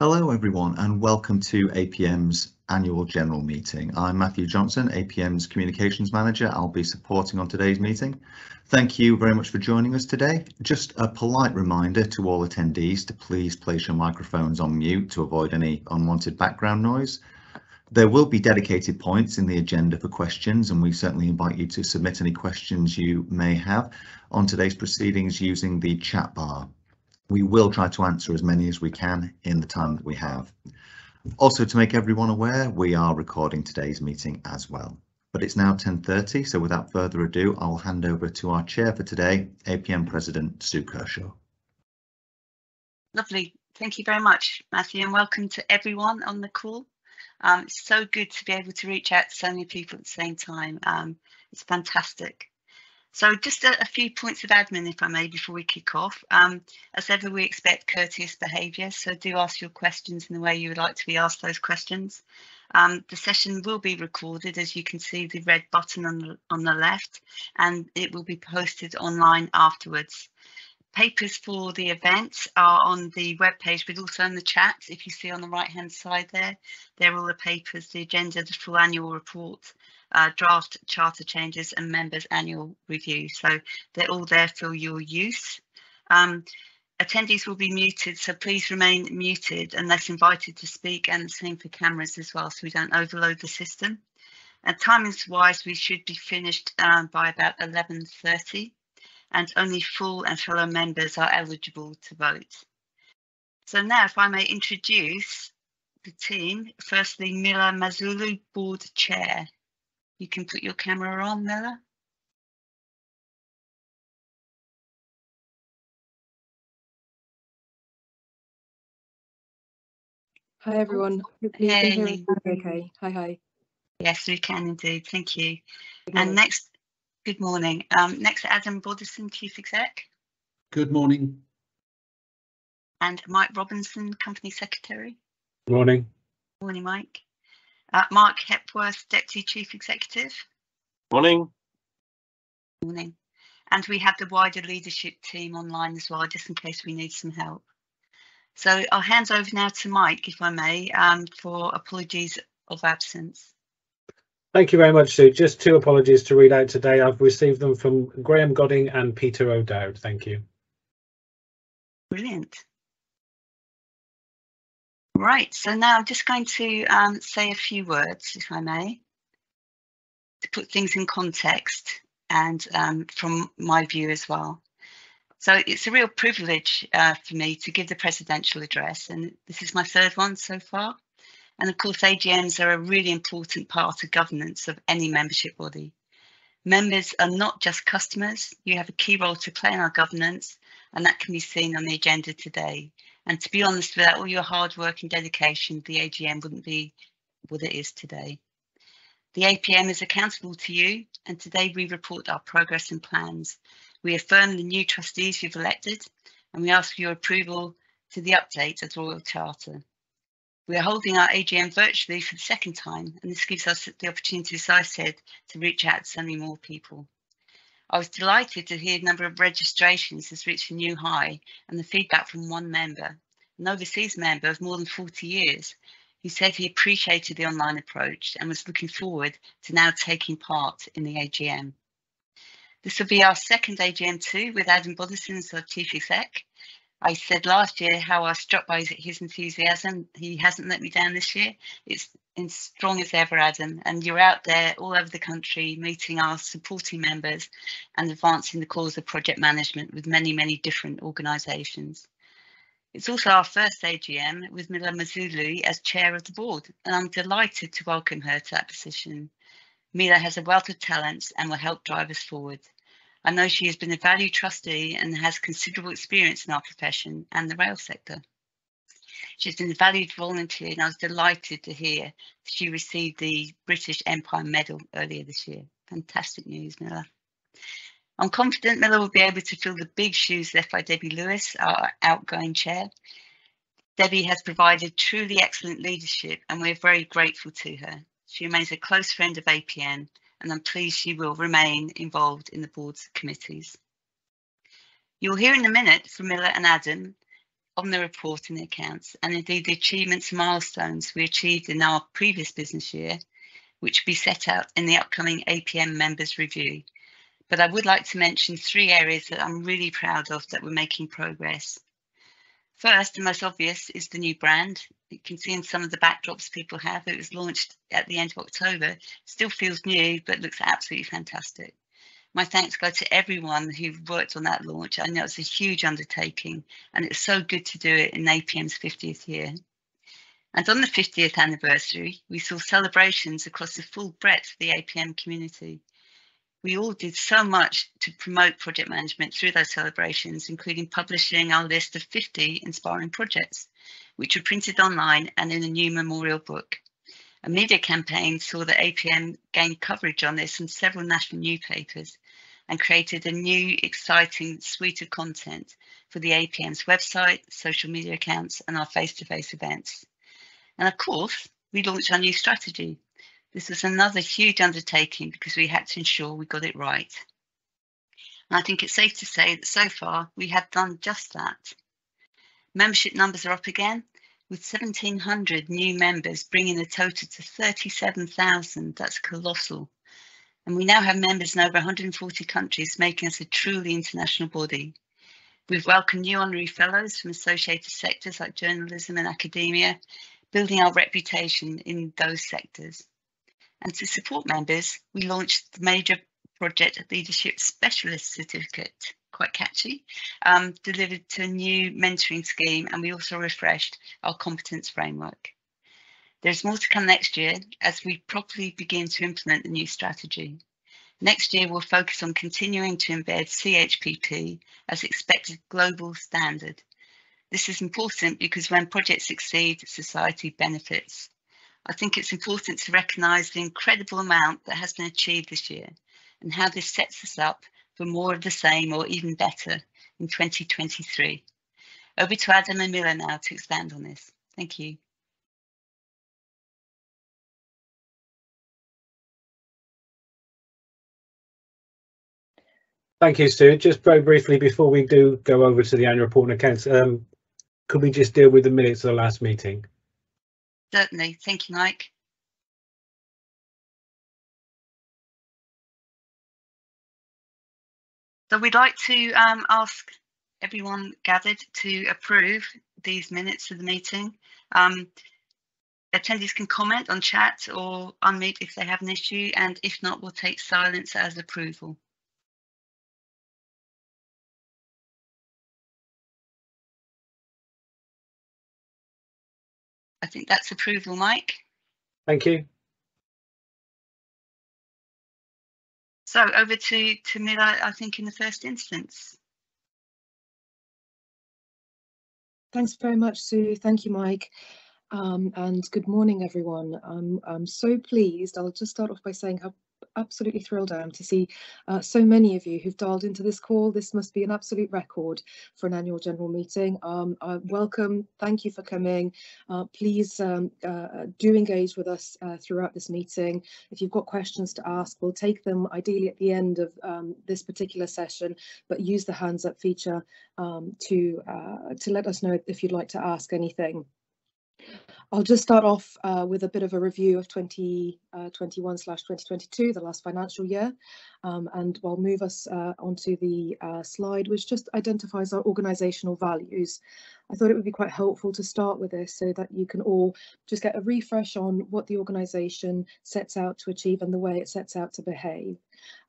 Hello everyone and welcome to APM's annual general meeting. I'm Matthew Johnson, APM's communications manager. I'll be supporting on today's meeting. Thank you very much for joining us today. Just a polite reminder to all attendees to please place your microphones on mute to avoid any unwanted background noise. There will be dedicated points in the agenda for questions and we certainly invite you to submit any questions you may have on today's proceedings using the chat bar. We will try to answer as many as we can in the time that we have. Also to make everyone aware, we are recording today's meeting as well. But it's now 10.30, so without further ado, I'll hand over to our chair for today, APM President Sue Kershaw. Lovely. Thank you very much, Matthew, and welcome to everyone on the call. Um, it's so good to be able to reach out to so many people at the same time. Um, it's fantastic. So just a, a, few points of admin, if I may, before we kick off. Um, as ever, we expect courteous behaviour, so do ask your questions in the way you would like to be asked those questions. Um, the session will be recorded, as you can see the red button on the, on the left, and it will be posted online afterwards. Papers for the event are on the web page, but also in the chat. If you see on the right hand side there, there are all the papers, the agenda, the full annual report, uh, draft charter changes and members annual review. So they're all there for your use. Um, attendees will be muted, so please remain muted unless invited to speak and the same for cameras as well, so we don't overload the system. And timings wise, we should be finished um, by about 11.30 and only full and fellow members are eligible to vote. So now if I may introduce the team, firstly Mila Mazulu, Board Chair. You can put your camera on, Mila. Hi everyone. Hey. Okay. Hi, hi. Yes, we can indeed. Thank you. And next, good morning. Um, next, Adam Boddison, Chief Exec. Good morning. And Mike Robinson, Company Secretary. Good Morning. Morning, Mike. Uh, Mark Hepworth, Deputy Chief Executive. Morning. Morning. And we have the wider leadership team online as well, just in case we need some help. So I'll hand over now to Mike, if I may, um, for apologies of absence. Thank you very much, Sue. Just two apologies to read out today. I've received them from Graham Godding and Peter O'Dowd. Thank you. Brilliant. Right, so now I'm just going to um, say a few words, if I may, to put things in context and um, from my view as well. So it's a real privilege uh, for me to give the presidential address, and this is my third one so far. And of course, AGMs are a really important part of governance of any membership body. Members are not just customers, you have a key role to play in our governance, and that can be seen on the agenda today. And to be honest, without all your hard work and dedication, the AGM wouldn't be what it is today. The APM is accountable to you, and today we report our progress and plans. We affirm the new trustees you've elected, and we ask for your approval to the update of the Royal Charter. We are holding our AGM virtually for the second time, and this gives us the opportunity, as I said, to reach out to so many more people. I was delighted to hear the number of registrations has reached a new high and the feedback from one member, an overseas member of more than 40 years, who said he appreciated the online approach and was looking forward to now taking part in the AGM. This will be our second AGM too with Adam Boddison as our Chief Exec. I said last year how I was struck by his enthusiasm. He hasn't let me down this year. It's as strong as ever, Adam, and you're out there all over the country meeting our supporting members and advancing the cause of project management with many, many different organisations. It's also our first AGM with Mila Mazulu as chair of the board, and I'm delighted to welcome her to that position. Mila has a wealth of talents and will help drive us forward. I know she has been a valued trustee and has considerable experience in our profession and the rail sector. She's been a valued volunteer and I was delighted to hear she received the British Empire Medal earlier this year. Fantastic news, Mila. I'm confident Mila will be able to fill the big shoes left by Debbie Lewis, our outgoing chair. Debbie has provided truly excellent leadership and we're very grateful to her. She remains a close friend of APM and I'm pleased she will remain involved in the board's committees. You'll hear in a minute from Mila and Adam on the reporting accounts, and indeed the achievements milestones we achieved in our previous business year, which will be set out in the upcoming APM members review. But I would like to mention three areas that I'm really proud of that we're making progress. First and most obvious is the new brand. You can see in some of the backdrops people have, it was launched at the end of October. Still feels new, but looks absolutely fantastic. My thanks go to everyone who worked on that launch. I know it's a huge undertaking and it's so good to do it in APM's 50th year. And on the 50th anniversary, we saw celebrations across the full breadth of the APM community we all did so much to promote project management through those celebrations, including publishing our list of 50 inspiring projects, which were printed online and in a new memorial book. A media campaign saw that APM gain coverage on this in several national newspapers and created a new exciting suite of content for the APM's website, social media accounts and our face-to-face -face events. And of course, we launched our new strategy, this was another huge undertaking because we had to ensure we got it right. And I think it's safe to say that so far we have done just that. Membership numbers are up again, with 1,700 new members bringing the total to 37,000. That's colossal. And we now have members in over 140 countries, making us a truly international body. We've welcomed new honorary fellows from associated sectors like journalism and academia, building our reputation in those sectors. And to support members, we launched the Major Project Leadership Specialist Certificate, quite catchy, um, delivered to a new mentoring scheme, and we also refreshed our competence framework. There's more to come next year as we properly begin to implement the new strategy. Next year, we'll focus on continuing to embed CHPP as expected global standard. This is important because when projects succeed, society benefits. I think it's important to recognise the incredible amount that has been achieved this year and how this sets us up for more of the same or even better in 2023. Over to Adam and Mila now to expand on this. Thank you. Thank you, Stu. Just very briefly before we do go over to the annual report and accounts, um, could we just deal with the minutes of the last meeting? Certainly. Thank you, Mike. So we'd like to um, ask everyone gathered to approve these minutes of the meeting. Um, attendees can comment on chat or unmute if they have an issue, and if not, we'll take silence as approval. I think that's approval, Mike. Thank you. So over to, to Mila, I think in the first instance. Thanks very much, Sue. Thank you, Mike. Um, and good morning, everyone. I'm, I'm so pleased. I'll just start off by saying how absolutely thrilled I am to see uh, so many of you who've dialed into this call. This must be an absolute record for an annual general meeting. Um, uh, welcome, thank you for coming. Uh, please um, uh, do engage with us uh, throughout this meeting. If you've got questions to ask, we'll take them ideally at the end of um, this particular session, but use the hands up feature um, to, uh, to let us know if you'd like to ask anything. I'll just start off uh, with a bit of a review of 2021 uh, slash 2022, the last financial year, um, and I'll move us uh, onto the uh, slide, which just identifies our organisational values. I thought it would be quite helpful to start with this so that you can all just get a refresh on what the organisation sets out to achieve and the way it sets out to behave.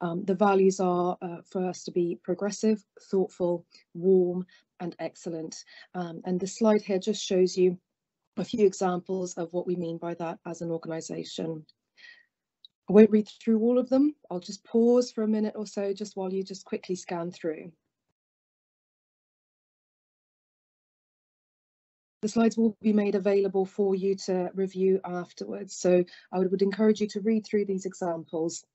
Um, the values are uh, for us to be progressive, thoughtful, warm and excellent. Um, and the slide here just shows you a few examples of what we mean by that as an organisation. I won't read through all of them. I'll just pause for a minute or so just while you just quickly scan through. The slides will be made available for you to review afterwards. So I would, would encourage you to read through these examples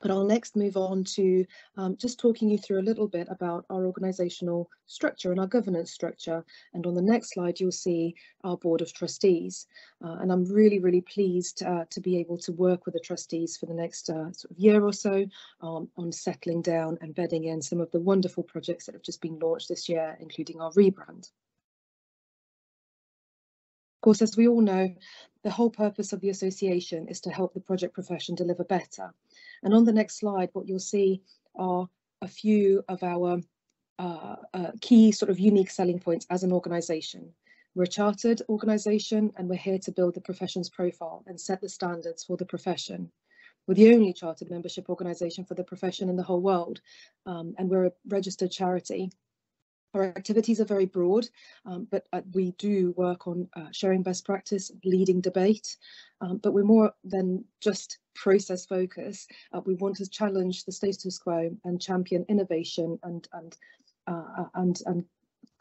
but I'll next move on to um, just talking you through a little bit about our organisational structure and our governance structure. And on the next slide, you'll see our Board of Trustees. Uh, and I'm really, really pleased uh, to be able to work with the trustees for the next uh, sort of year or so um, on settling down and bedding in some of the wonderful projects that have just been launched this year, including our rebrand. Of course, as we all know, the whole purpose of the association is to help the project profession deliver better. And on the next slide, what you'll see are a few of our uh, uh, key sort of unique selling points as an organisation. We're a chartered organisation and we're here to build the profession's profile and set the standards for the profession. We're the only chartered membership organisation for the profession in the whole world um, and we're a registered charity. Our activities are very broad, um, but uh, we do work on uh, sharing best practice, leading debate, um, but we're more than just process focus. Uh, we want to challenge the status quo and champion innovation and and uh, uh, and and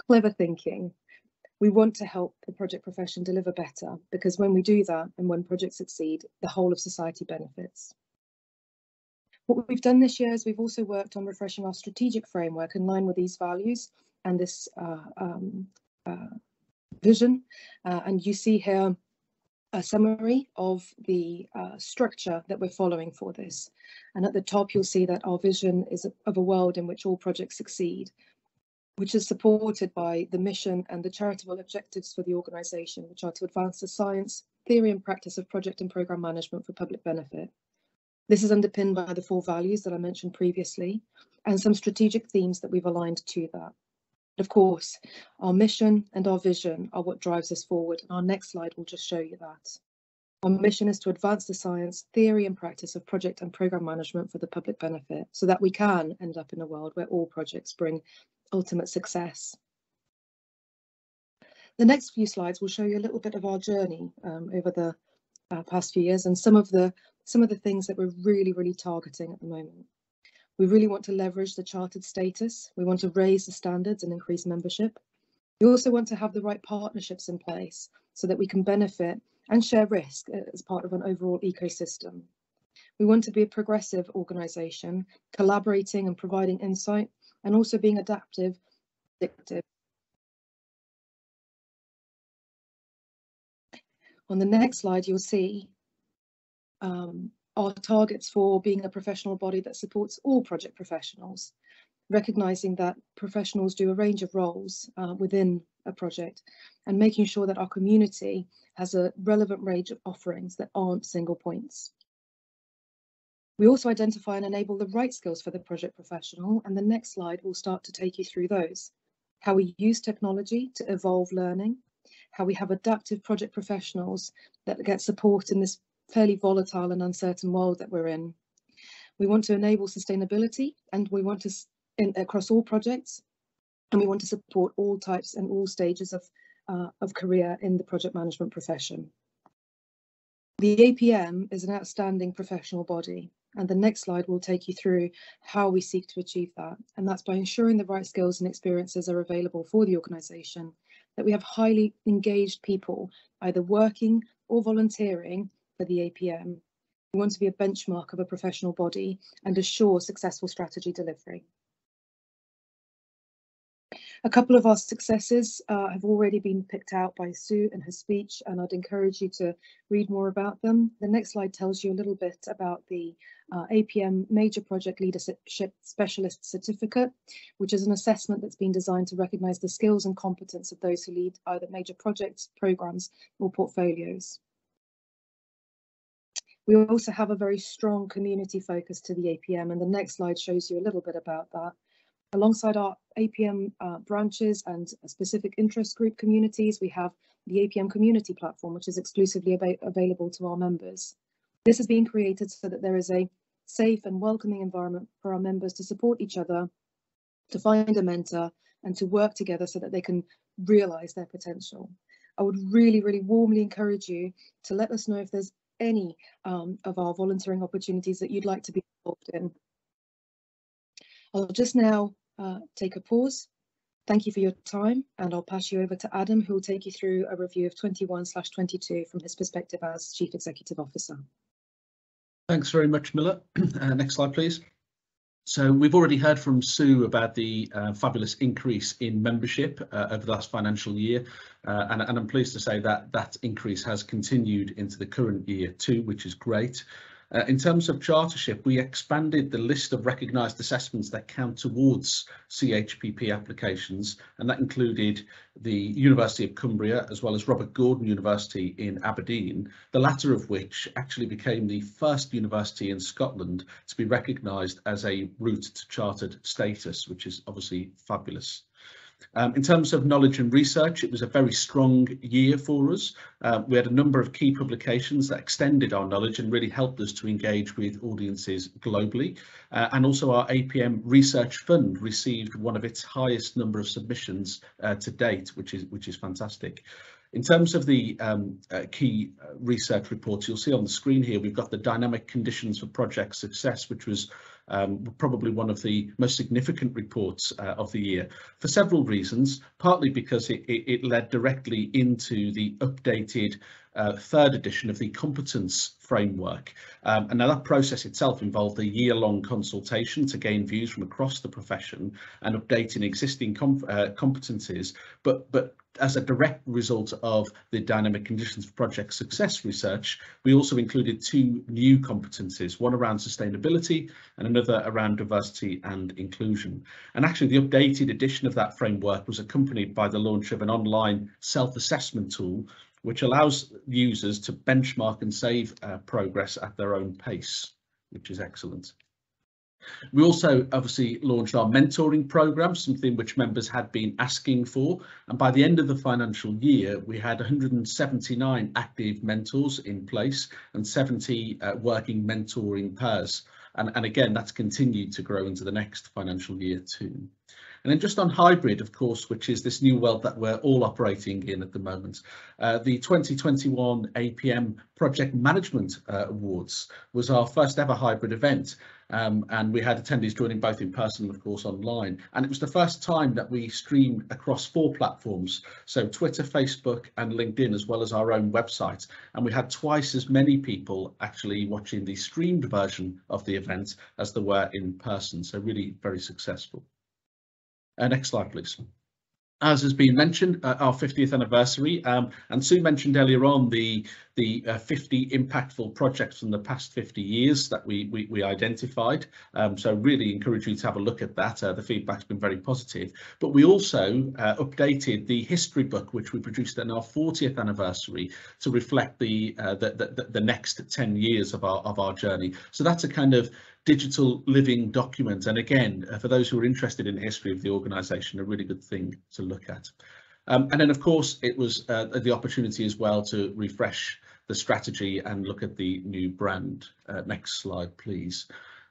clever thinking. We want to help the project profession deliver better because when we do that and when projects succeed, the whole of society benefits. What we've done this year is we've also worked on refreshing our strategic framework in line with these values and this uh, um, uh, vision. Uh, and you see here a summary of the uh, structure that we're following for this. And at the top, you'll see that our vision is of a world in which all projects succeed, which is supported by the mission and the charitable objectives for the organisation, which are to advance the science, theory and practice of project and programme management for public benefit. This is underpinned by the four values that I mentioned previously and some strategic themes that we've aligned to that. Of course, our mission and our vision are what drives us forward. And our next slide will just show you that. Our mission is to advance the science, theory and practice of project and programme management for the public benefit so that we can end up in a world where all projects bring ultimate success. The next few slides will show you a little bit of our journey um, over the uh, past few years and some of the some of the things that we're really, really targeting at the moment. We really want to leverage the chartered status. We want to raise the standards and increase membership. We also want to have the right partnerships in place so that we can benefit and share risk as part of an overall ecosystem. We want to be a progressive organisation, collaborating and providing insight, and also being adaptive. On the next slide, you'll see um, our targets for being a professional body that supports all project professionals, recognising that professionals do a range of roles uh, within a project and making sure that our community has a relevant range of offerings that aren't single points. We also identify and enable the right skills for the project professional and the next slide will start to take you through those. How we use technology to evolve learning, how we have adaptive project professionals that get support in this fairly volatile and uncertain world that we're in. We want to enable sustainability and we want to in, across all projects and we want to support all types and all stages of, uh, of career in the project management profession. The APM is an outstanding professional body and the next slide will take you through how we seek to achieve that. And that's by ensuring the right skills and experiences are available for the organisation, that we have highly engaged people either working or volunteering for the APM. We want to be a benchmark of a professional body and assure successful strategy delivery. A couple of our successes uh, have already been picked out by Sue in her speech, and I'd encourage you to read more about them. The next slide tells you a little bit about the uh, APM Major Project Leadership Specialist Certificate, which is an assessment that's been designed to recognise the skills and competence of those who lead either major projects, programmes or portfolios. We also have a very strong community focus to the APM and the next slide shows you a little bit about that. Alongside our APM uh, branches and specific interest group communities, we have the APM community platform, which is exclusively available to our members. This has been created so that there is a safe and welcoming environment for our members to support each other, to find a mentor and to work together so that they can realise their potential. I would really, really warmly encourage you to let us know if there's any um, of our volunteering opportunities that you'd like to be involved in. I'll just now uh, take a pause. Thank you for your time and I'll pass you over to Adam who will take you through a review of 21 slash 22 from his perspective as Chief Executive Officer. Thanks very much, Mila. Uh, next slide, please. So we've already heard from Sue about the uh, fabulous increase in membership uh, over the last financial year, uh, and, and, I'm pleased to say that that increase has continued into the current year too, which is great. Uh, in terms of chartership, we expanded the list of recognised assessments that count towards CHPP applications, and that included the University of Cumbria as well as Robert Gordon University in Aberdeen, the latter of which actually became the first university in Scotland to be recognised as a route to chartered status, which is obviously fabulous. Um, in terms of knowledge and research, it was a very strong year for us. Uh, we had a number of key publications that extended our knowledge and really helped us to engage with audiences globally. Uh, and also our APM Research Fund received one of its highest number of submissions uh, to date, which is which is fantastic. In terms of the um, uh, key uh, research reports, you'll see on the screen here, we've got the dynamic conditions for project success, which was um, probably one of the most significant reports uh, of the year for several reasons, partly because it, it, it led directly into the updated uh, third edition of the competence framework. Um, and now that process itself involved a year-long consultation to gain views from across the profession and updating existing uh, competencies, but, but as a direct result of the dynamic conditions for project success research, we also included two new competencies, one around sustainability and another around diversity and inclusion. And actually the updated edition of that framework was accompanied by the launch of an online self-assessment tool which allows users to benchmark and save uh, progress at their own pace, which is excellent. We also obviously launched our mentoring program, something which members had been asking for. And by the end of the financial year, we had 179 active mentors in place and 70 uh, working mentoring pairs. And, and again, that's continued to grow into the next financial year too. And then just on hybrid, of course, which is this new world that we're all operating in at the moment, uh, the 2021 APM Project Management uh, Awards was our first ever hybrid event. Um, and we had attendees joining both in person and of course online. And it was the first time that we streamed across four platforms, so Twitter, Facebook and LinkedIn, as well as our own website. And we had twice as many people actually watching the streamed version of the event as there were in person. So really very successful. Uh, next slide, please. As has been mentioned, uh, our 50th anniversary, um, and Sue mentioned earlier on the the uh, 50 impactful projects from the past 50 years that we we, we identified. Um, so really encourage you to have a look at that. Uh, the feedback's been very positive. But we also uh, updated the history book, which we produced on our 40th anniversary, to reflect the, uh, the, the the next 10 years of our of our journey. So that's a kind of digital living document. And again, uh, for those who are interested in the history of the organisation, a really good thing to look at. Um, and then, of course, it was uh, the opportunity as well to refresh the strategy and look at the new brand. Uh, next slide, please.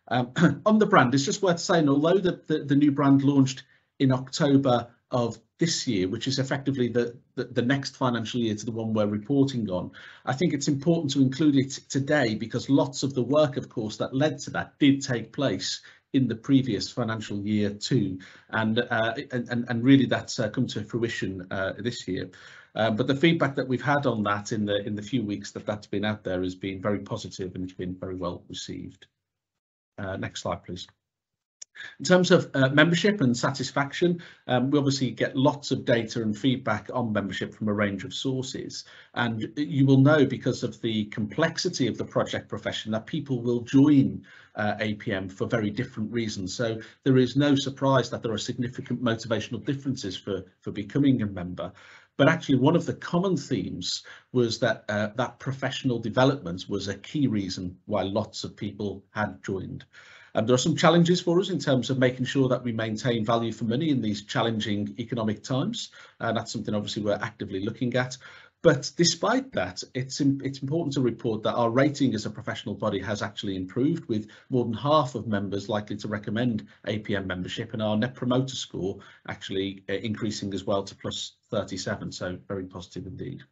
Um, on the brand, it's just worth saying, although the, the, the new brand launched in October of this year, which is effectively the, the, the, next financial year to the one we're reporting on. I think it's important to include it today because lots of the work, of course, that led to that did take place in the previous financial year too, and uh, and, and really that's uh, come to fruition uh, this year. Uh, but the feedback that we've had on that in the in the few weeks that that's been out there has been very positive and it's been very well received. Uh, next slide, please. In terms of uh, membership and satisfaction, um, we obviously get lots of data and feedback on membership from a range of sources. And you will know because of the complexity of the project profession that people will join uh, APM for very different reasons. So there is no surprise that there are significant motivational differences for, for becoming a member. But actually, one of the common themes was that uh, that professional development was a key reason why lots of people had joined. There are some challenges for us in terms of making sure that we maintain value for money in these challenging economic times. And that's something obviously we're actively looking at. But despite that, it's it's important to report that our rating as a professional body has actually improved, with more than half of members likely to recommend APM membership, and our net promoter score actually uh, increasing as well to plus 37. So very positive indeed.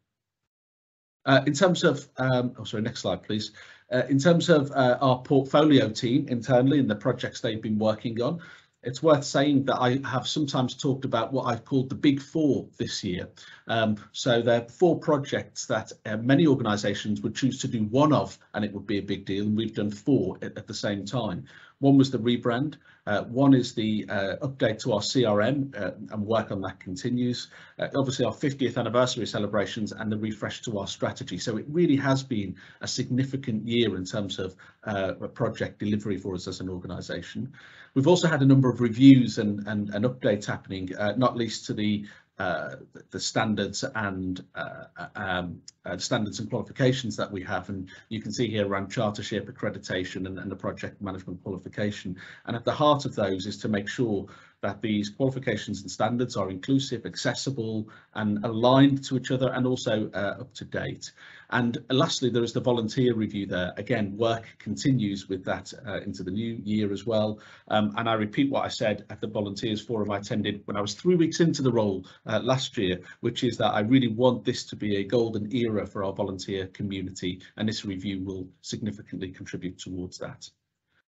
Uh, in terms of, um, oh sorry, next slide please. Uh, in terms of uh, our portfolio team internally and the projects they've been working on, it's worth saying that I have sometimes talked about what I've called the big four this year. Um, so there are four projects that uh, many organisations would choose to do one of and it would be a big deal and we've done four at, at, the same time. One was the rebrand, uh, one is the uh, update to our CRM uh, and work on that continues. Uh, obviously our 50th anniversary celebrations and the refresh to our strategy. So it really has been a significant year in terms of uh, project delivery for us as an organisation. We've also had a number of reviews and, and, and updates happening, not least to the uh, the standards and uh, um, uh, standards and qualifications that we have and you can see here around chartership accreditation and, and the project management qualification and at the heart of those is to make sure that these qualifications and standards are inclusive, accessible and aligned to each other and also uh, up to date. And lastly, there is the volunteer review there. Again, work continues with that uh, into the new year as well. Um, and I repeat what I said at the volunteers forum I attended when I was three weeks into the role uh, last year, which is that I really want this to be a golden era for our volunteer community. And this review will significantly contribute towards that.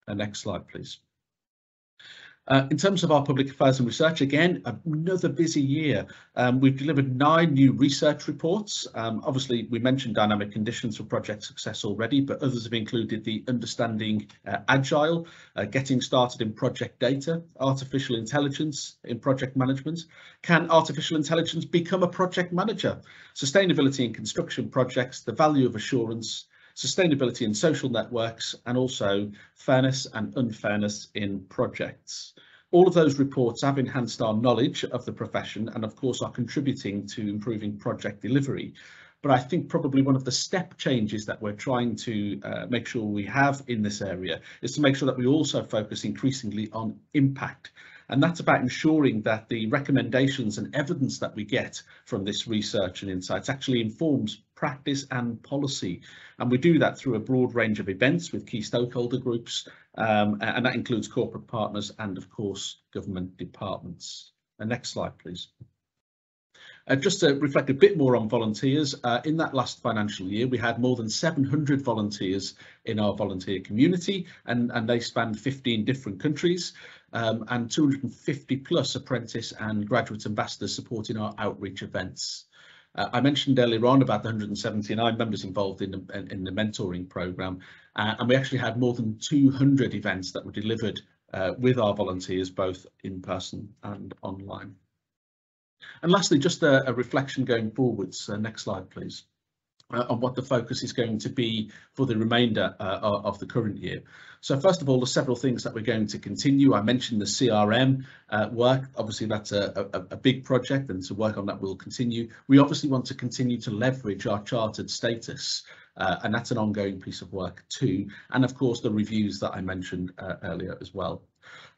Uh, next slide, please. Uh, in terms of our public affairs and research, again, another busy year. Um, we've delivered nine new research reports. Um, obviously, we mentioned dynamic conditions for project success already, but others have included the understanding uh, agile, uh, getting started in project data, artificial intelligence in project management. Can artificial intelligence become a project manager? Sustainability in construction projects, the value of assurance, sustainability in social networks, and also fairness and unfairness in projects. All of those reports have enhanced our knowledge of the profession and of course are contributing to improving project delivery. But I think probably one of the step changes that we're trying to uh, make sure we have in this area is to make sure that we also focus increasingly on impact. And that's about ensuring that the recommendations and evidence that we get from this research and insights actually informs practice and policy. And we do that through a broad range of events with key stakeholder groups, um, and that includes corporate partners and of course government departments. Uh, next slide, please. Uh, just to reflect a bit more on volunteers, uh, in that last financial year, we had more than 700 volunteers in our volunteer community, and, and they spanned 15 different countries, um, and 250 plus apprentice and graduate ambassadors supporting our outreach events. Uh, I mentioned earlier on about the 179 members involved in the, in the mentoring programme, uh, and we actually had more than 200 events that were delivered uh, with our volunteers, both in person and online. And lastly, just a, a reflection going forwards. Uh, next slide, please. Uh, on what the focus is going to be for the remainder uh, of the current year. So first of all, there's several things that we're going to continue. I mentioned the CRM uh, work. Obviously, that's a, a, a, big project and to work on that will continue. We obviously want to continue to leverage our chartered status uh, and that's an ongoing piece of work too. And of course, the reviews that I mentioned uh, earlier as well.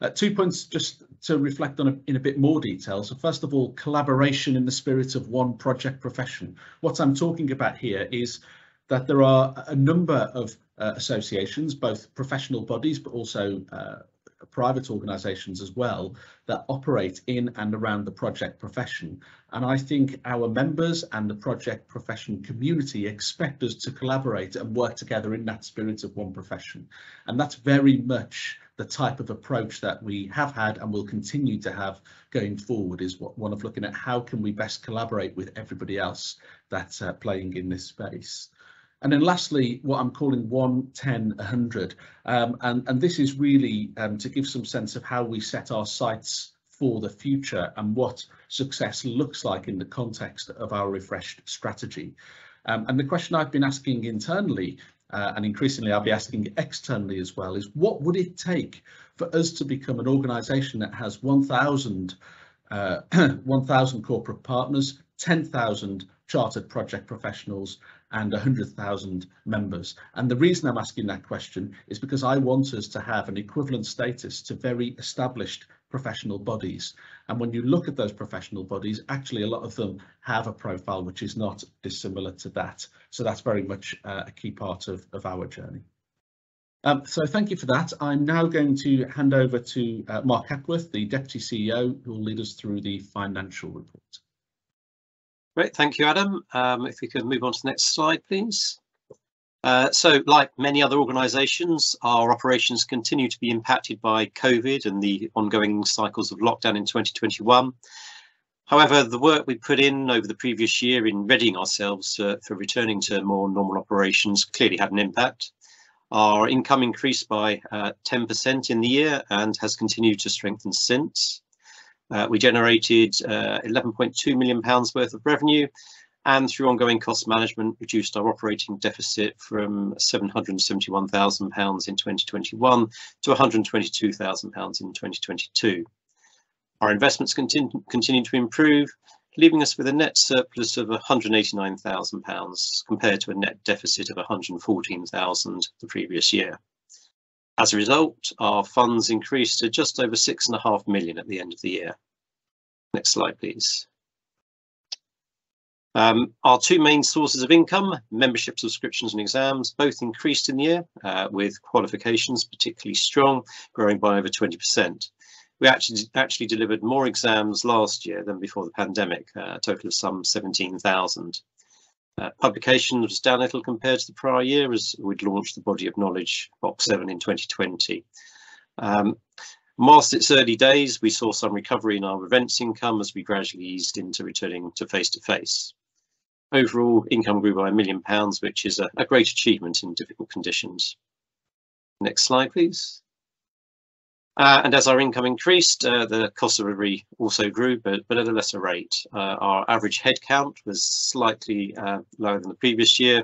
Uh, two points just to reflect on a, in a bit more detail. So first of all, collaboration in the spirit of one project profession. What I'm talking about here is that there are a number of uh, associations, both professional bodies, but also uh, private organisations as well that operate in and around the project profession. And I think our members and the project profession community expect us to collaborate and work together in that spirit of one profession. And that's very much the type of approach that we have had and will continue to have going forward is what one of looking at how can we best collaborate with everybody else that's uh, playing in this space. And then lastly, what I'm calling 110 100. Um, and, and this is really um, to give some sense of how we set our sights for the future and what success looks like in the context of our refreshed strategy. Um, and the question I've been asking internally uh, and increasingly I'll be asking externally as well is what would it take for us to become an organisation that has 1,000 uh, 1,000 corporate partners, 10,000 chartered project professionals and 100,000 members. And the reason I'm asking that question is because I want us to have an equivalent status to very established professional bodies. And when you look at those professional bodies, actually a lot of them have a profile which is not dissimilar to that. So that's very much uh, a key part of, of our journey. Um, so thank you for that. I'm now going to hand over to uh, Mark Hepworth, the Deputy CEO, who will lead us through the financial report. Great, thank you, Adam. Um, if we could move on to the next slide, please. Uh, so, like many other organisations, our operations continue to be impacted by COVID and the ongoing cycles of lockdown in 2021. However, the work we put in over the previous year in readying ourselves uh, for returning to more normal operations clearly had an impact. Our income increased by 10% in the year and has continued to strengthen since. We generated 11.2 million pounds worth of revenue and through ongoing cost management reduced our operating deficit from 771,000 pounds in 2021 to 122,000 pounds in 2022. Our investments continue to improve, leaving us with a net surplus of 189,000 pounds compared to a net deficit of £114,000 the previous year. As a result, our funds increased to just over 6.5 million at the end of the year. Next slide, please. Um, our two main sources of income, membership subscriptions and exams, both increased in the year, uh, with qualifications particularly strong, growing by over 20%. We actually delivered more exams last year than before the pandemic, uh, a total of some 17,000. Uh, publication was down a little compared to the prior year as we'd launched the Body of Knowledge BoK 7 in 2020. Um, whilst it's early days, we saw some recovery in our events income as we gradually eased into returning to face-to-face. Overall, income grew by a 1 million pounds, which is a great achievement in difficult conditions. Next slide, please. Uh, and as our income increased, uh, the cost of delivery also grew, but but at a lesser rate. Uh, our average headcount was slightly lower than the previous year,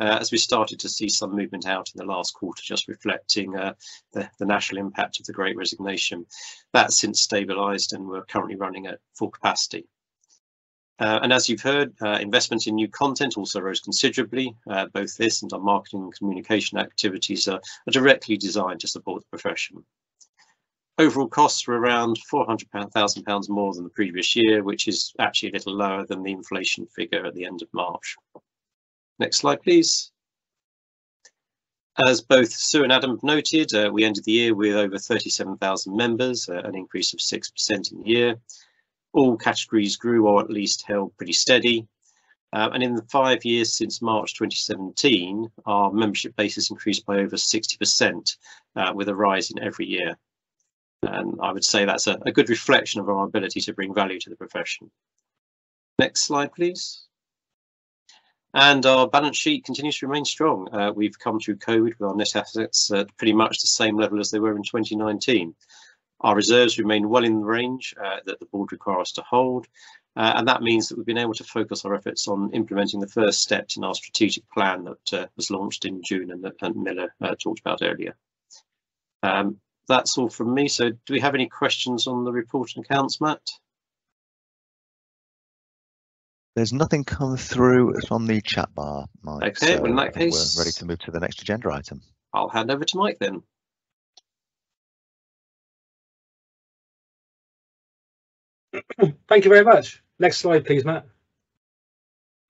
as we started to see some movement out in the last quarter, just reflecting the national impact of the Great Resignation. That's since stabilized, and we're currently running at full capacity. Uh, and as you've heard, uh, investment in new content also rose considerably. Uh, both this and our marketing and communication activities are directly designed to support the profession. Overall costs were around 400,000 pounds more than the previous year, which is actually a little lower than the inflation figure at the end of March. Next slide, please. As both Sue and Adam noted, we ended the year with over 37,000 members, an increase of 6% in the year. All categories grew or at least held pretty steady. Um, and in the five years since March 2017, our membership base has increased by over 60%, uh, with a rise in every year. And I would say that's a good reflection of our ability to bring value to the profession. Next slide, please. And our balance sheet continues to remain strong. Uh, we've come through COVID with our net assets at pretty much the same level as they were in 2019. Our reserves remain well in the range uh, that the board require us to hold. Uh, and that means that we've been able to focus our efforts on implementing the first steps in our strategic plan that uh, was launched in June and that Mila talked about earlier. Um, that's all from me. So do we have any questions on the report and accounts, Matt? There's nothing come through from the chat bar, Mike. Okay. Well, in that case. We're ready to move to the next agenda item. I'll hand over to Mike then. Thank you very much. Next slide, please, Matt.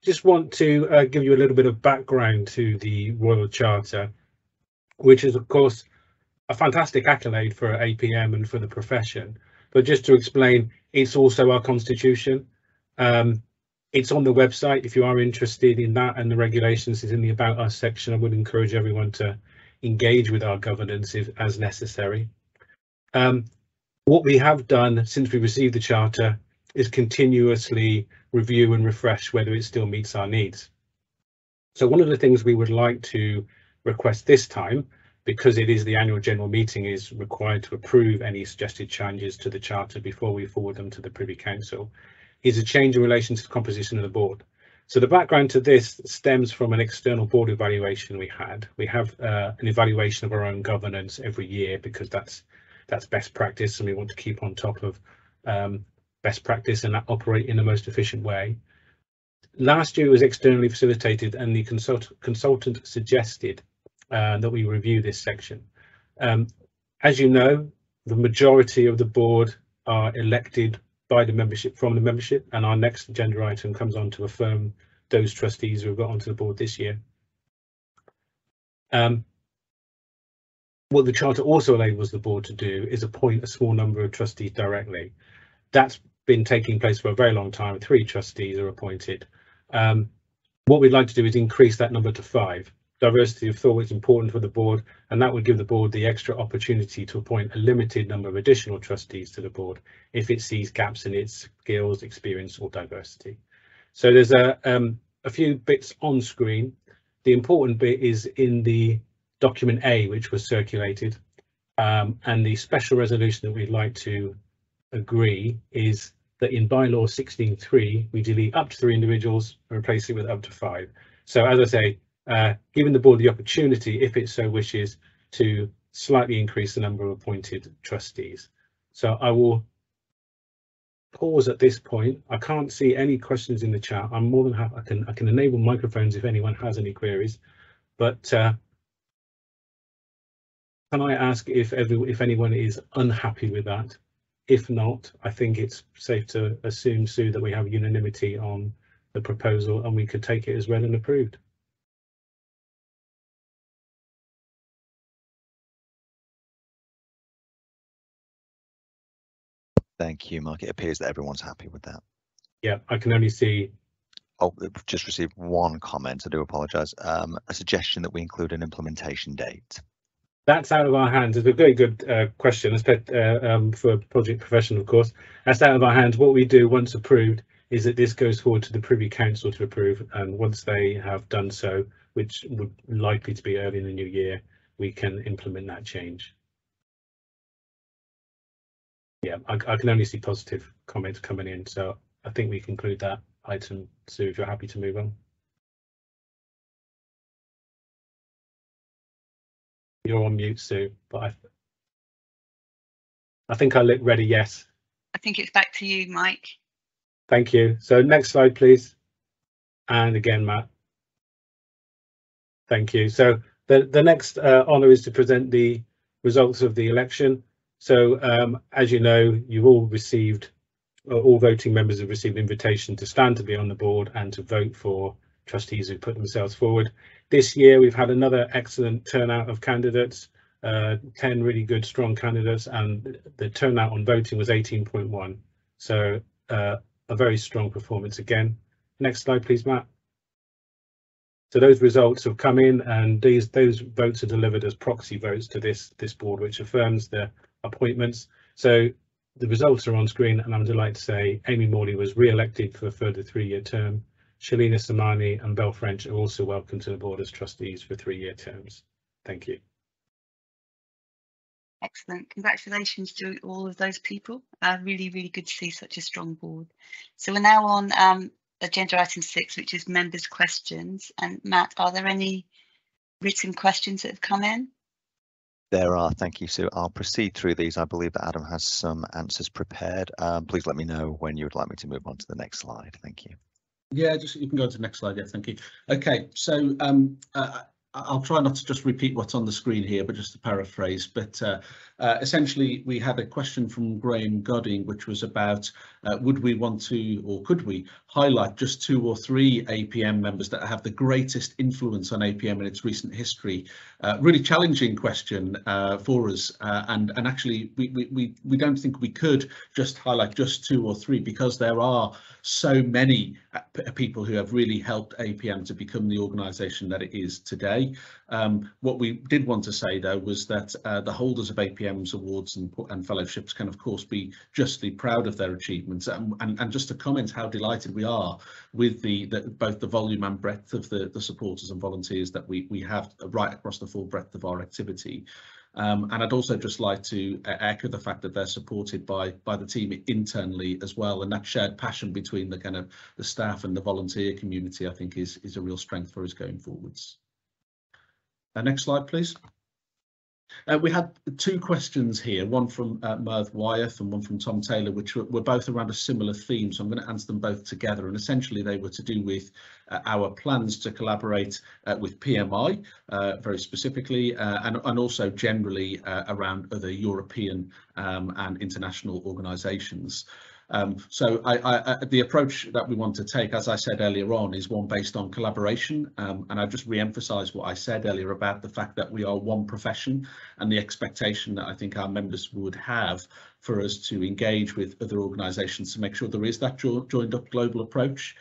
Just want to uh, give you a little bit of background to the Royal Charter, which is, of course, a fantastic accolade for APM and for the profession. But just to explain, it's also our constitution. Um, it's on the website if you are interested in that, and the regulations is in the About Us section. I would encourage everyone to engage with our governance if, as necessary. Um, What we have done since we received the charter is continuously review and refresh whether it still meets our needs. So one of the things we would like to request this time, because it is the annual general meeting, is required to approve any suggested changes to the charter before we forward them to the Privy Council, is a change in relation to the composition of the board. So the background to this stems from an external board evaluation we had. We have uh, an evaluation of our own governance every year because that's best practice, and we want to keep on top of um, best practice and operate in the most efficient way. Last year, was externally facilitated, and the consultant suggested uh, that we review this section. Um, as you know, the majority of the board are elected by the membership, from the membership, and our next agenda item comes on to affirm those trustees who have got onto the board this year. Um, What the charter also enables the board to do is appoint a small number of trustees directly. That's been taking place for a very long time. Three trustees are appointed. Um, what we'd like to do is increase that number to five. Diversity of thought is important for the board, and that would give the board the extra opportunity to appoint a limited number of additional trustees to the board if it sees gaps in its skills, experience, or diversity. So there's a um, a few bits on screen. The important bit is in the document A, which was circulated. Um, and the special resolution that we'd like to agree is that in bylaw 16.3, we delete up to three individuals and replace it with up to five. So as I say, uh, giving the board the opportunity, if it so wishes, to slightly increase the number of appointed trustees. So I will pause at this point. I can't see any questions in the chat. I'm more than happy. I can I can enable microphones if anyone has any queries. But uh, can I ask if every if anyone is unhappy with that? If not, I think it's safe to assume, Sue, that we have unanimity on the proposal and we could take it as read and approved. Thank you, Mark. It appears that everyone's happy with that. Yeah, I can only see. Oh, we've just received one comment. I do apologise. Um, a suggestion that we include an implementation date. That's out of our hands. It's a very good uh, question, uh, um, for a project professional, of course. That's out of our hands. What we do once approved is that this goes forward to the Privy Council to approve, and once they have done so, which would likely to be early in the new year, we can implement that change. Yeah, I, I can only see positive comments coming in, so I think we conclude that item. Sue, if you're happy to move on. You're on mute, Sue, but I, I think I look ready, yes. I think it's back to you, Mike. Thank you. So next slide, please. And again, Matt. Thank you. So the, the next uh, honour is to present the results of the election. So um, as you know, you've all received, uh, all voting members have received an invitation to stand to be on the board and to vote for trustees who put themselves forward. This year we've had another excellent turnout of candidates, uh, 10 really good strong candidates and the turnout on voting was 18.1. So uh, a very strong performance again. Next slide please Matt. So those results have come in and these those votes are delivered as proxy votes to this this board which affirms the appointments. So the results are on screen and I'm delighted to say Amy Morley was re-elected for a further three-year term. Shalina Samani and Belle French are also welcome to the board as trustees for three-year terms. Thank you. Excellent. Congratulations to all of those people. Uh, really, really good to see such a strong board. So we're now on um, agenda item six, which is members' questions. And Matt, are there any written questions that have come in? There are, thank you, Sue. I'll proceed through these. I believe that Adam has some answers prepared. Um, please let me know when you would like me to move on to the next slide. Thank you. Yeah, just you can go to the next slide. Yeah, thank you. Okay, so um, uh, I'll try not to just repeat what's on the screen here, but just to paraphrase. But uh, uh, essentially, we had a question from Graham Godding, which was about uh, would we want to or could we highlight just two or three APM members that have the greatest influence on APM in its recent history? Uh, really challenging question uh, for us, uh, and and actually we, we we don't think we could just highlight just two or three because there are so many people who have really helped APM to become the organisation that it is today. Um, what we did want to say though was that uh, the holders of APM's awards and, and, fellowships can of course be justly proud of their achievements and, and, and just to comment how delighted we are with the, the, both the volume and breadth of the, the supporters and volunteers that we, we have right across the full breadth of our activity. Um, and I'd also just like to uh, echo the fact that they're supported by by the team internally as well, and that shared passion between the kind of the staff and the volunteer community, I think, is is a real strength for us going forwards. Uh, next slide, please. Uh, we had two questions here, one from uh, Wyeth and one from Tom Taylor, which were, were, both around a similar theme. So I'm going to answer them both together. And essentially, they were to do with uh, our plans to collaborate uh, with PMI, uh, very specifically, uh, and, and also generally around other European um, and international organisations. Um, so I, I, the approach that we want to take, as I said earlier on, is one based on collaboration. Um, and I've just re-emphasised what I said earlier about the fact that we are one profession and the expectation that I think our members would have for us to engage with other organisations to make sure there is that jo joined up global approach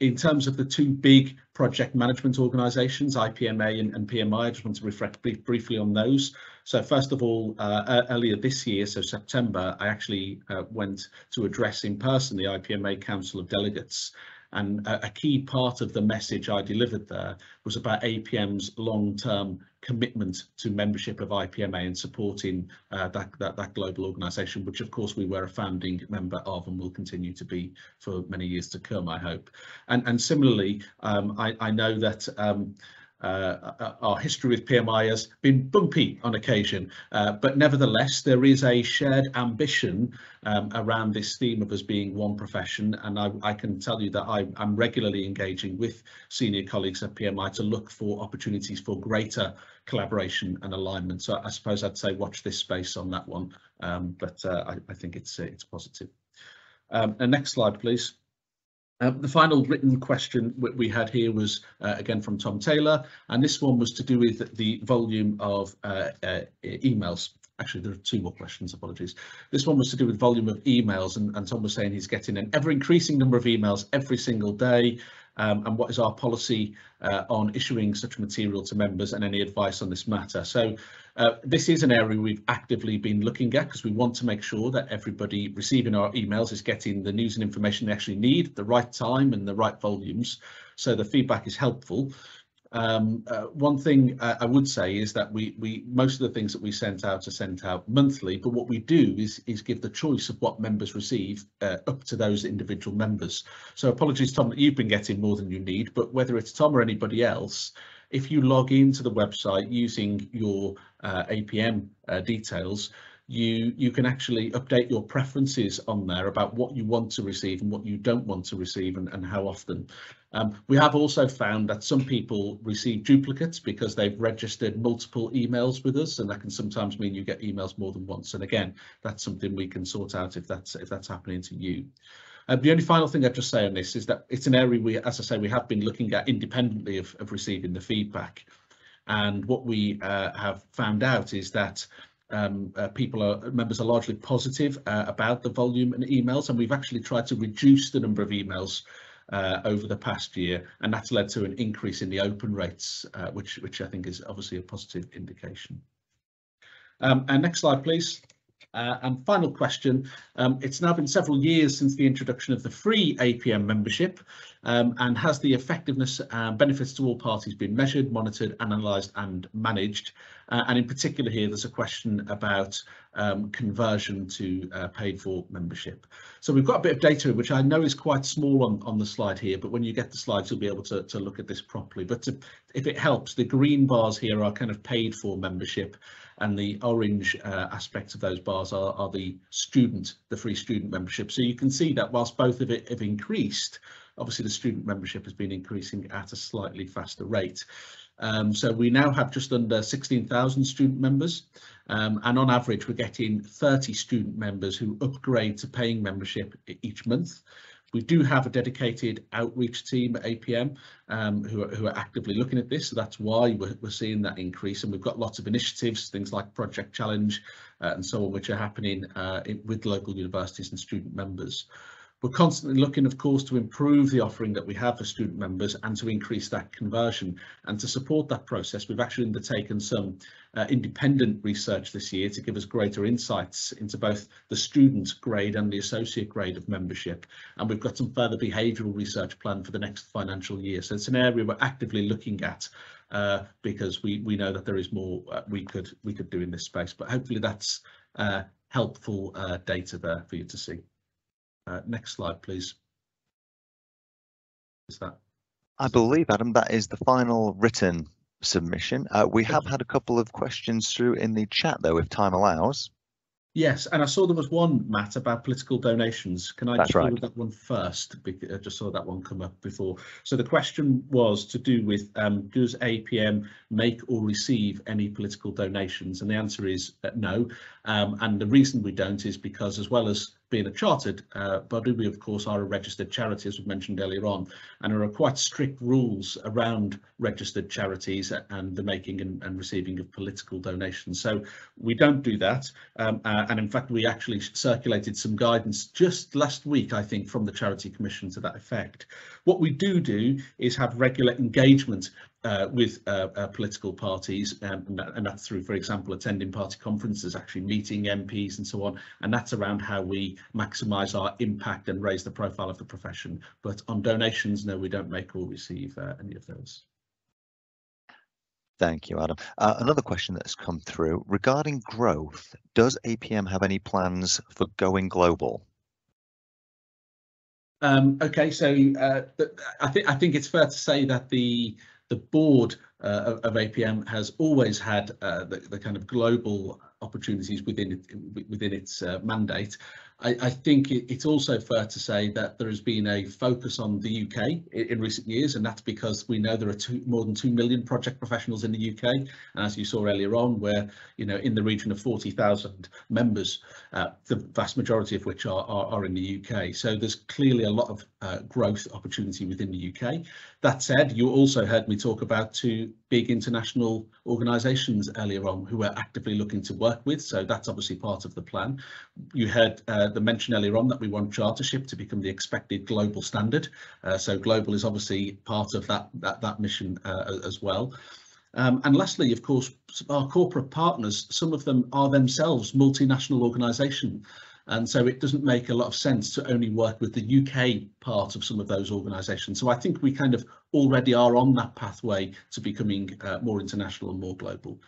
in terms of the two big project management organisations, IPMA and, and, PMI, I just want to reflect briefly on those. So first of all, uh, earlier this year, so September, I actually uh, went to address in person the IPMA Council of Delegates And a, a key part of the message I delivered there was about APM's long-term commitment to membership of IPMA and supporting uh, that, that, that global organisation, which of course we were a founding member of and will continue to be for many years to come, I hope. And, and similarly, um, I, I know that um, uh, our history with PMI has been bumpy on occasion, uh, but nevertheless, there is a shared ambition um, around this theme of us being one profession. And I, I can tell you that I, am regularly engaging with senior colleagues at PMI to look for opportunities for greater collaboration and alignment. So I suppose I'd say watch this space on that one, um, but uh, I, I, think it's, it's positive. Um, and next slide, please. Uh, the final written question we had here was uh, again from Tom Taylor, and this one was to do with the volume of uh, uh emails. Actually, there are two more questions, apologies. This one was to do with volume of emails, and, and Tom was saying he's getting an ever increasing number of emails every single day um, and what is our policy uh, on issuing such material to members and any advice on this matter. So uh, this is an area we've actively been looking at because we want to make sure that everybody receiving our emails is getting the news and information they actually need at the right time and the right volumes. So the feedback is helpful. Um, uh, one thing uh, I would say is that we we most of the things that we sent out are sent out monthly, but what we do is is give the choice of what members receive uh, up to those individual members. So apologies, Tom, that you've been getting more than you need, but whether it's Tom or anybody else, if you log into the website using your uh, APM uh, details, you you can actually update your preferences on there about what you want to receive and what you don't want to receive and, and how often. Um, we have also found that some people receive duplicates because they've registered multiple emails with us and that can sometimes mean you get emails more than once and again that's something we can sort out if that's if that's happening to you. Uh, the only final thing I'd just say on this is that it's an area we, as I say, we have been looking at independently of, of receiving the feedback. And what we uh, have found out is that um, uh, people are members are largely positive uh, about the volume and emails and we've actually tried to reduce the number of emails uh, over the past year and that's led to an increase in the open rates uh, which which I think is obviously a positive indication. Um, and next slide please. Uh, and final question, um, it's now been several years since the introduction of the free APM membership um, and has the effectiveness and benefits to all parties been measured, monitored, analysed and managed? Uh, and in particular here, there's a question about um, conversion to uh, paid for membership. So we've got a bit of data which I know is quite small on, on the slide here, but when you get the slides, you'll be able to, to look at this properly. But to, if it helps, the green bars here are kind of paid for membership and the orange uh, aspects of those bars are, are the student, the free student membership. So you can see that whilst both of it have increased, obviously the student membership has been increasing at a slightly faster rate. Um, so we now have just under 16,000 student members um, and on average we're getting 30 student members who upgrade to paying membership each month. We do have a dedicated outreach team at APM um, who, are, who, are, actively looking at this, so that's why we're, we're, seeing that increase. And we've got lots of initiatives, things like Project Challenge uh, and so on, which are happening uh, in, with local universities and student members. We're constantly looking, of course, to improve the offering that we have for student members and to increase that conversion. And to support that process, we've actually undertaken some uh, independent research this year to give us greater insights into both the student grade and the associate grade of membership. And we've got some further behavioural research planned for the next financial year. So it's an area we're actively looking at uh, because we we know that there is more uh, we could we could do in this space. But hopefully that's uh, helpful uh, data there for you to see. Uh, next slide, please. Is that? I believe, Adam, that is the final written submission. Uh, we have had a couple of questions through in the chat, though, if time allows. Yes, and I saw there was one, Matt, about political donations. Can I That's just right. that one first? I just saw that one come up before. So the question was to do with um, does APM make or receive any political donations? And the answer is uh, no. Um, and the reason we don't is because as well as being a chartered uh, body, we of course are a registered charity, as we mentioned earlier on, and there are quite strict rules around registered charities and the making and, and receiving of political donations. So we don't do that. Um, uh, and in fact, we actually circulated some guidance just last week, I think, from the Charity Commission to that effect. What we do do is have regular engagement uh, with uh, uh, political parties, um, and, that, and, that's through, for example, attending party conferences, actually meeting MPs and so on. And that's around how we maximise our impact and raise the profile of the profession. But on donations, no, we don't make or receive uh, any of those. Thank you, Adam. Uh, another question that's come through regarding growth. Does APM have any plans for going global? Um, okay, so uh, I think I think it's fair to say that the the board uh, of, APM has always had uh, the, the, kind of global opportunities within it, within its uh, mandate. I, I think it, it's also fair to say that there has been a focus on the UK in, in recent years, and that's because we know there are two, more than 2 million project professionals in the UK. And as you saw earlier on, where you know in the region of 40,000 members, uh, the vast majority of which are, are, are, in the UK. So there's clearly a lot of uh, growth opportunity within the UK. That said, you also heard me talk about two big international organisations earlier on who we're actively looking to work with. So that's obviously part of the plan. You heard uh, the mention earlier on that we want chartership to become the expected global standard. Uh, so global is obviously part of that that, that mission uh, as well. Um, and lastly, of course, our corporate partners, some of them are themselves multinational organisations. And so it doesn't make a lot of sense to only work with the UK part of some of those organisations. So I think we kind of already are on that pathway to becoming uh, more international and more global.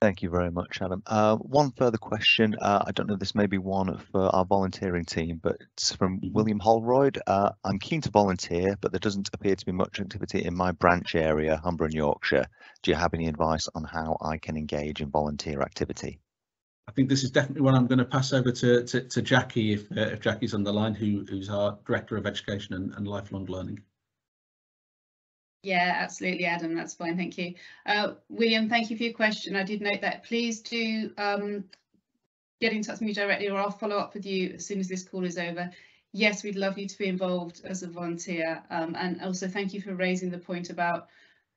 Thank you very much, Adam. Uh, one further question. Uh, I don't know this may be one for our volunteering team, but it's from mm-hmm. William Holroyd. Uh, I'm keen to volunteer, but there doesn't appear to be much activity in my branch area, Humber and Yorkshire. Do you have any advice on how I can engage in volunteer activity? I think this is definitely one I'm going to pass over to, to, to Jackie if, uh, if Jackie's on the line, who, who's our Director of Education and, and Lifelong Learning. Yeah, absolutely, Adam. That's fine. Thank you. Uh, William, thank you for your question. I did note that. Please do um, get in touch with me directly or I'll follow up with you as soon as this call is over. Yes, we'd love you to be involved as a volunteer. Um, and also thank you for raising the point about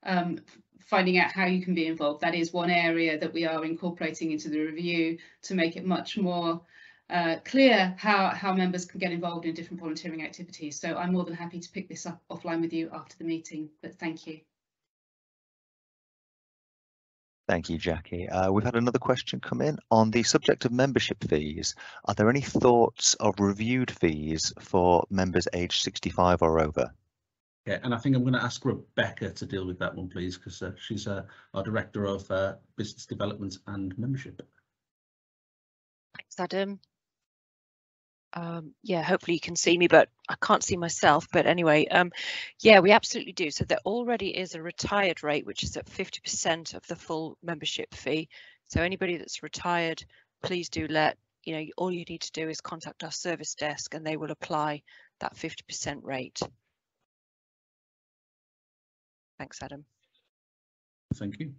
um, finding out how you can be involved. That is one area that we are incorporating into the review to make it much more uh, clear how, how members can get involved in different volunteering activities. So I'm more than happy to pick this up offline with you after the meeting, but thank you. Thank you, Jackie. Uh, we've had another question come in on the subject of membership fees. Are there any thoughts of reviewed fees for members aged 65 or over? Yeah, and I think I'm going to ask Rebecca to deal with that one, please, because uh, she's uh, our Director of uh, Business Development and Membership. Thanks, Adam um, yeah, hopefully you can see me, but I can't see myself. But anyway, um, yeah, we absolutely do. So there already is a retired rate, which is at 50% of the full membership fee. So anybody that's retired, please do let, you know, all you need to do is contact our service desk and they will apply that 50% rate. Thanks, Adam. Thank you.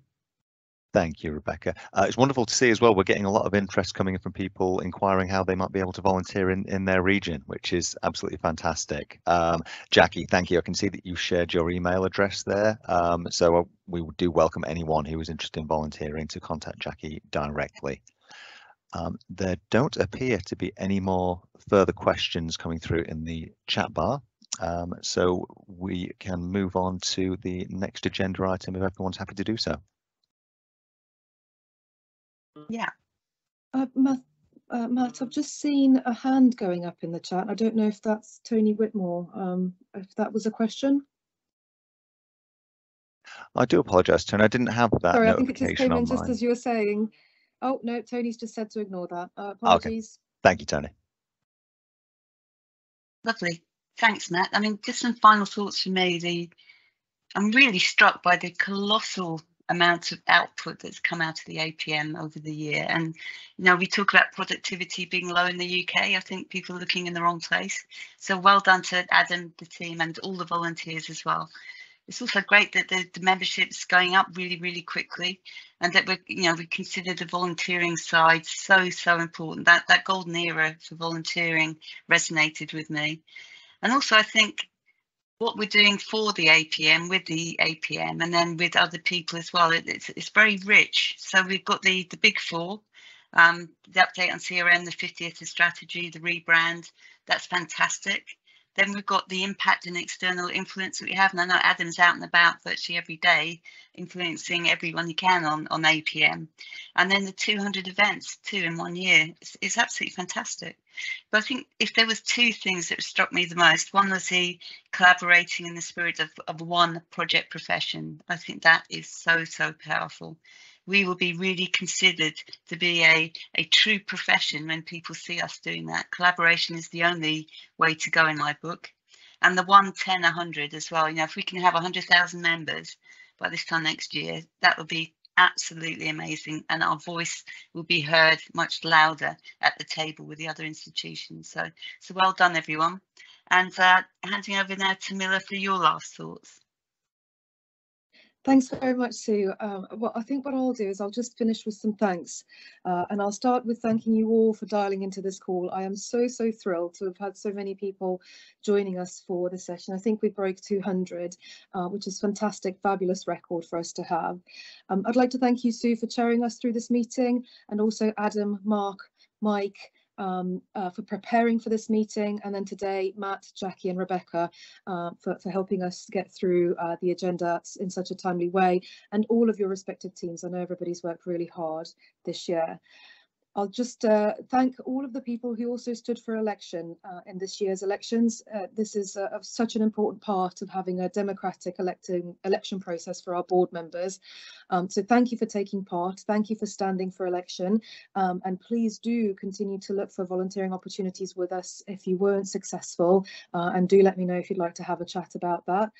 Thank you, Rebecca. Uh, it's wonderful to see as well. We're getting a lot of interest coming in from people inquiring how they might be able to volunteer in, in their region, which is absolutely fantastic. Um, Jackie, thank you. I can see that you shared your email address there. Um, so uh, we do welcome anyone who is interested in volunteering to contact Jackie directly. Um, there don't appear to be any more further questions coming through in the chat bar. Um, so we can move on to the next agenda item if everyone's happy to do so. Yeah. Uh, Matt, uh, Matt, I've just seen a hand going up in the chat. I don't know if that's Tony Whitmore, um, if that was a question. I do apologise, Tony. I didn't have that Sorry, I think it just came in just as you were saying. Oh, no, Tony's just said to ignore that. Uh, apologies. Okay. Thank you, Tony. Lovely. Thanks, Matt. I mean, just some final thoughts for me. The I'm really struck by the colossal amount of output that's come out of the APM over the year. And you know, we talk about productivity being low in the UK. I think people are looking in the wrong place. So well done to Adam, the team, and all the volunteers as well. It's also great that the, the membership's going up really, really quickly, and that we, you know, we consider the volunteering side so, so important. That that golden era for volunteering resonated with me, and also I think what we're doing for the APM with the APM and then with other people as well. It, it's, it's very rich. So we've got the, the big four, um, the update on CRM, the 50th strategy, the rebrand. That's fantastic. Then we've got the impact and external influence that we have. And I know Adam's out and about virtually every day, influencing everyone he can on, on APM. And then the 200 events too in one year. It's, it's absolutely fantastic. But I think if there was two things that struck me the most, one was the collaborating in the spirit of, of one project profession. I think that is so, so powerful we will be really considered to be a, a true profession when people see us doing that. Collaboration is the only way to go in my book. And the 110, 100 as well. You know, if we can have 100,000 members by this time next year, that would be absolutely amazing. And our voice will be heard much louder at the table with the other institutions. So, so well done, everyone. And uh, handing over now to Mila for your last thoughts. Thanks very much, Sue. Um, well, I think what I'll do is I'll just finish with some thanks. Uh, and I'll start with thanking you all for dialing into this call. I am so, so thrilled to have had so many people joining us for the session. I think we broke 200, uh, which is fantastic, fabulous record for us to have. Um, I'd like to thank you, Sue, for chairing us through this meeting and also Adam, Mark, Mike, um, uh, for preparing for this meeting, and then today, Matt, Jackie and Rebecca uh, for, for helping us get through uh, the agenda in such a timely way, and all of your respective teams. I know everybody's worked really hard this year. I'll just uh, thank all of the people who also stood for election uh, in this year's elections. Uh, this is uh, such an important part of having a democratic electing election process for our board members. Um, so thank you for taking part. Thank you for standing for election. Um, and please do continue to look for volunteering opportunities with us if you weren't successful. Uh, and do let me know if you'd like to have a chat about that.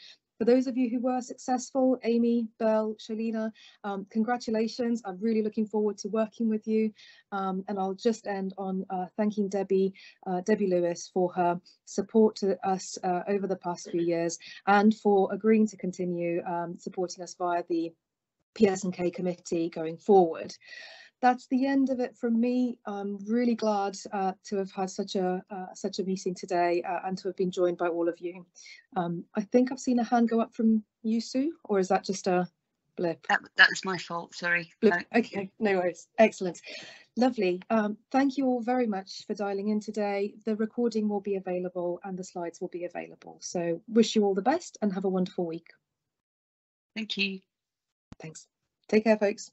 For those of you who were successful, Amy, Belle, Shalina, um, congratulations. I'm really looking forward to working with you. Um, and I'll just end on uh, thanking Debbie, uh, Debbie Lewis for her support to us uh, over the past few years and for agreeing to continue um, supporting us via the PSNK committee going forward that's the end of it from me. I'm really glad uh, to have had such a uh, such a meeting today uh, and to have been joined by all of you. Um, I think I've seen a hand go up from you, Sue, or is that just a blip? That, that was my fault, sorry. Blip. Okay, no worries. Excellent. Lovely. Um, thank you all very much for dialing in today. The recording will be available and the slides will be available. So wish you all the best and have a wonderful week. Thank you. Thanks. Take care, folks.